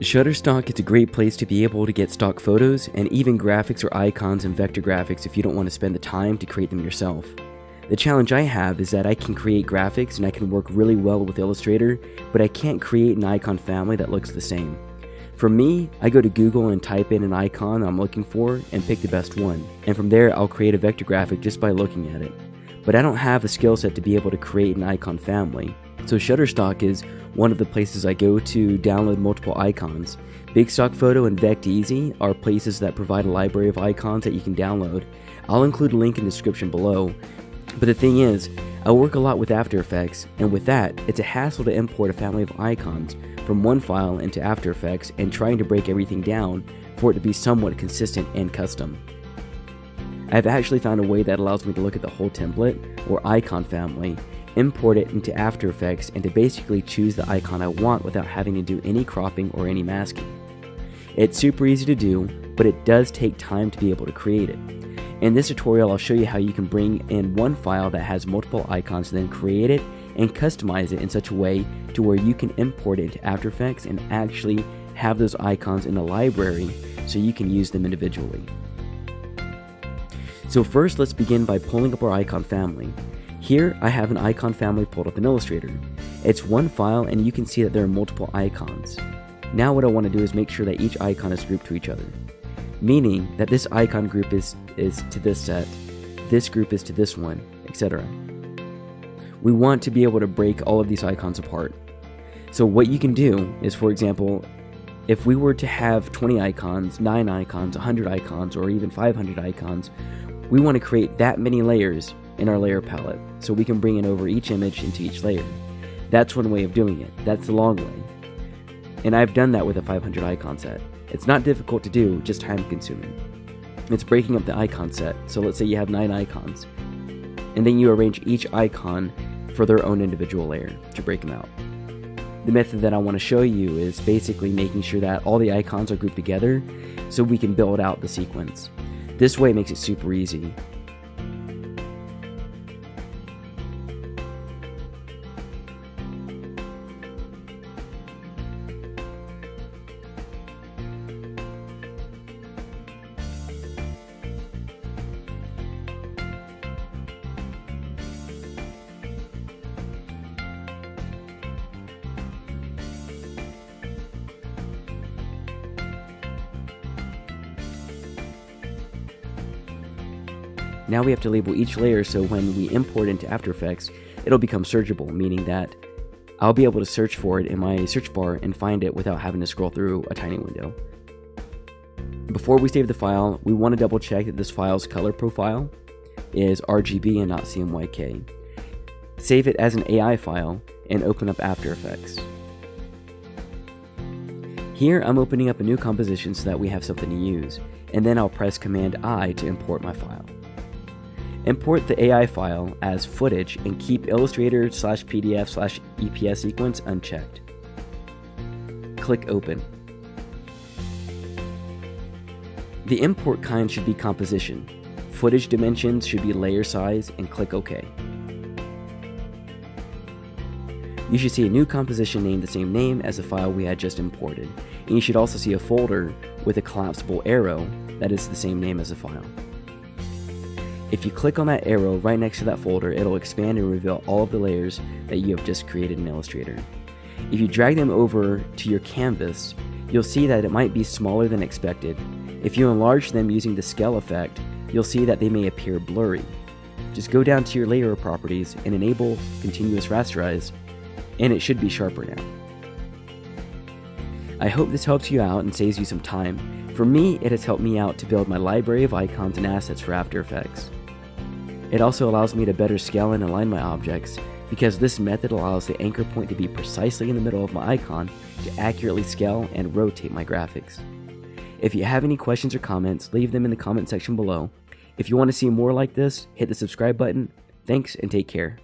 Shutterstock is a great place to be able to get stock photos and even graphics or icons and vector graphics if you don't want to spend the time to create them yourself. The challenge I have is that I can create graphics and I can work really well with Illustrator, but I can't create an icon family that looks the same. For me, I go to Google and type in an icon I'm looking for and pick the best one, and from there I'll create a vector graphic just by looking at it. But I don't have the skill set to be able to create an icon family, so Shutterstock is one of the places I go to download multiple icons. Big Stock Photo and Vecteezy are places that provide a library of icons that you can download. I'll include a link in the description below, but the thing is, I work a lot with After Effects, and with that, it's a hassle to import a family of icons from one file into After Effects and trying to break everything down for it to be somewhat consistent and custom. I've actually found a way that allows me to look at the whole template, or icon family, import it into After Effects, and to basically choose the icon I want without having to do any cropping or any masking. It's super easy to do, but it does take time to be able to create it. In this tutorial, I'll show you how you can bring in one file that has multiple icons and then create it and customize it in such a way to where you can import it into After Effects and actually have those icons in a library so you can use them individually. So first, let's begin by pulling up our icon family. Here, I have an icon family pulled up in Illustrator. It's one file and you can see that there are multiple icons. Now what I want to do is make sure that each icon is grouped to each other meaning that this icon group is, is to this set, this group is to this one, etc. We want to be able to break all of these icons apart. So what you can do is, for example, if we were to have 20 icons, 9 icons, 100 icons, or even 500 icons, we want to create that many layers in our layer palette so we can bring it over each image into each layer. That's one way of doing it. That's the long way. And I've done that with a 500 icon set. It's not difficult to do, just time consuming. It's breaking up the icon set, so let's say you have 9 icons, and then you arrange each icon for their own individual layer to break them out. The method that I want to show you is basically making sure that all the icons are grouped together so we can build out the sequence. This way makes it super easy. Now we have to label each layer so when we import into After Effects, it'll become searchable, meaning that I'll be able to search for it in my search bar and find it without having to scroll through a tiny window. Before we save the file, we want to double check that this file's color profile is RGB and not CMYK. Save it as an AI file and open up After Effects. Here I'm opening up a new composition so that we have something to use, and then I'll press Command I to import my file. Import the AI file as footage and keep Illustrator slash PDF slash EPS sequence unchecked. Click Open. The import kind should be composition. Footage dimensions should be layer size and click OK. You should see a new composition named the same name as the file we had just imported, and you should also see a folder with a collapsible arrow that is the same name as the file. If you click on that arrow right next to that folder, it'll expand and reveal all of the layers that you have just created in Illustrator. If you drag them over to your canvas, you'll see that it might be smaller than expected. If you enlarge them using the scale effect, you'll see that they may appear blurry. Just go down to your layer properties and enable continuous rasterize, and it should be sharper now. I hope this helps you out and saves you some time. For me, it has helped me out to build my library of icons and assets for After Effects. It also allows me to better scale and align my objects because this method allows the anchor point to be precisely in the middle of my icon to accurately scale and rotate my graphics. If you have any questions or comments, leave them in the comment section below. If you want to see more like this, hit the subscribe button. Thanks and take care.